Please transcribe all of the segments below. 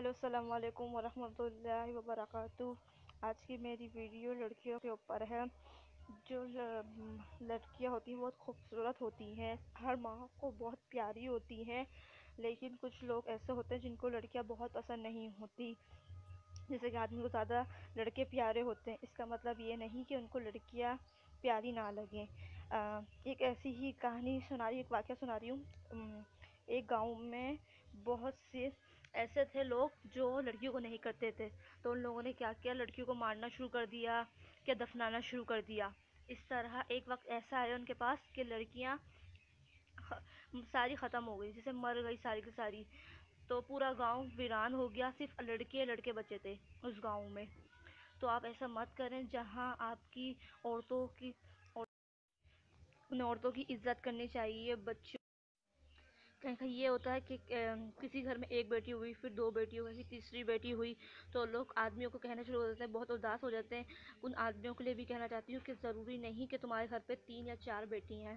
Hello السلام علیکم ورحمۃ اللہ وبرکاتہ۔ آج کی میری ویڈیو لڑکیوں کے اوپر ہے، جو لڑکیاں ہوتی ہیں، بہت خوبصورت ہوتی ہیں۔ ہر ماں کو بہت پیاری ہوتی ہیں، لیکن کچھ لوگ ایسے ہوتے ہیں جن کو لڑکیاں بہت پسند نہیں ہوتی۔ جیسے کہ آدمی کو زیادہ لڑکے پیارے ہوتے ہیں، اس کا مطلب یہ نہیں کہ ان کو لڑکیاں پیاری نہ لگیں۔ ایک ایسی ہی کہانی سنا رہی ایک واقعہ سنا رہی ہوں۔ ایک گاؤں میں بہت سے ایسے تھے لوگ جو لڑکیوں کو نہیں کرتے تھے۔ تو ان لوگوں نے کیا کیا؟ لڑکیوں کو مارنا شروع کر دیا کہ دفنانا شروع کر دیا۔ اس طرح ایک وقت ایسا آیا ان کے پاس کہ لڑکیاں ساری ختم ہو گئی، جیسے مر گئی ساری کی ساری۔ تو پورا گاؤں ویران ہو گیا، صرف لڑکے لڑکے بچے تھے اس گاؤں میں۔ تو آپ ایسا مت کریں، جہاں آپ کی عورتوں کی ان عورتوں کی عزت کرنی چاہیے بچوں کہیں کہیں یہ ہوتا ہے کہ کسی گھر میں ایک بیٹی ہوئی، پھر دو بیٹی ہوئی پھر تیسری بیٹی ہوئی، تو لوگ آدمیوں کو کہنا شروع ہو دیتے ہیں، بہت اداس ہو جاتے ہیں۔ ان آدمیوں کے لیے بھی کہنا چاہتی ہوں کہ ضروری نہیں کہ تمہارے گھر پہ تین یا چار بیٹی ہیں۔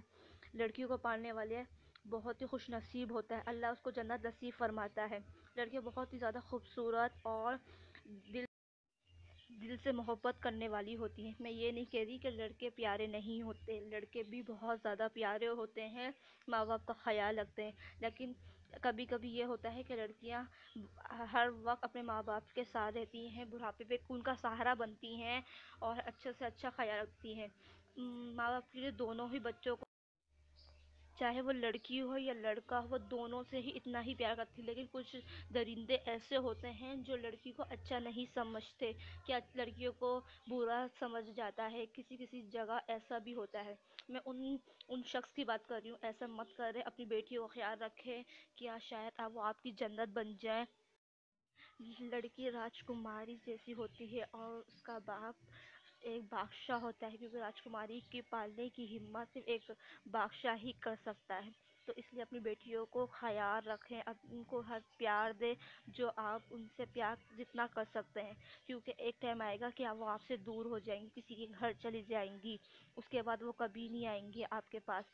لڑکیوں کو پالنے والے بہت ہی خوش نصیب ہوتا ہے۔ اللہ اس کو جنت نصیب فرماتا ہے۔ لڑکیاں بہت ہی زیادہ خوبصورت اور دل دل سے محبت کرنے والی ہوتی ہیں۔ میں یہ نہیں کہہ رہی کہ لڑکے پیارے نہیں ہوتے، لڑکے بھی بہت زیادہ پیارے ہوتے ہیں ماں باپ کا خیال رکھتے ہیں۔ لیکن کبھی کبھی یہ ہوتا ہے کہ لڑکیاں ہر وقت اپنے ماں باپ کے ساتھ رہتی ہیں، بڑھاپے پہ ان کا سہارا بنتی ہیں اور اچھے سے اچھا خیال رکھتی ہیں۔ ماں باپ کے لیے دونوں ہی بچوں کو چاہے وہ لڑکی ہو یا لڑکا ہو دونوں سے ہی اتنا ہی پیار کرتی لیکن کچھ درندے ایسے ہوتے ہیں جو لڑکی کو اچھا نہیں سمجھتے کیا لڑکیوں کو برا سمجھ جاتا ہے۔ کسی کسی جگہ ایسا بھی ہوتا ہے۔ میں ان ان شخص کی بات کر رہی ہوں۔ ایسا مت کریں، اپنی بیٹیوں کا خیال رکھیں کیا شاید اب وہ آپ کی جنت بن جائے لڑکی راجکماری جیسی ہوتی ہے اور اس کا باپ ایک بادشاہ ہوتا ہے کیونکہ راجکماری کی پالنے کی ہمت صرف ایک بادشاہ ہی کر سکتا ہے۔ تو اس لیے اپنی بیٹیوں کو خیال رکھیں ان کو ہر پیار دیں جو آپ ان سے پیار جتنا کر سکتے ہیں۔ کیونکہ ایک ٹائم آئے گا کہ وہ آپ سے دور ہو جائیں گی، کسی کے گھر چلی جائیں گی، اس کے بعد وہ کبھی نہیں آئیں گی آپ کے پاس۔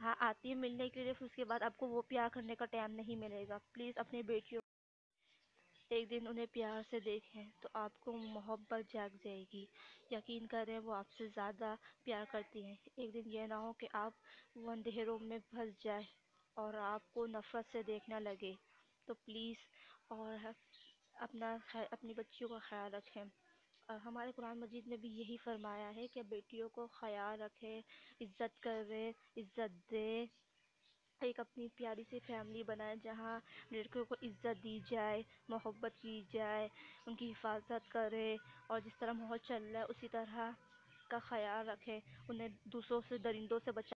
ہاں آتی ہے ملنے کے لیے، پھر اس کے بعد آپ کو وہ پیار کرنے کا ٹائم نہیں ملے گا۔ پلیز اپنی بیٹیوں ایک دن انہیں پیار سے دیکھیں تو آپ کو محبت جاگ جائے گی۔ یقین کریں وہ آپ سے زیادہ پیار کرتی ہیں۔ ایک دن یہ نہ ہو کہ آپ وہ اندھیروں میں پھنس جائیں اور آپ کو نفرت سے دیکھنا لگے۔ تو پلیز اور اپنا اپنی بچیوں کا خیال رکھیں۔ اور ہمارے قرآن مجید میں بھی یہی فرمایا ہے کہ بیٹیوں کو خیال رکھیں، عزت کریں، عزت دیں۔ ایک اپنی پیاری سی فیملی بنائیں جہاں لڑکیوں کو عزت دی جائے، محبت کی جائے، ان کی حفاظت کرے اور جس طرح ماحول چل رہا ہے، اسی طرح کا خیال رکھیں انہیں دوسروں سے، درندوں سے بچا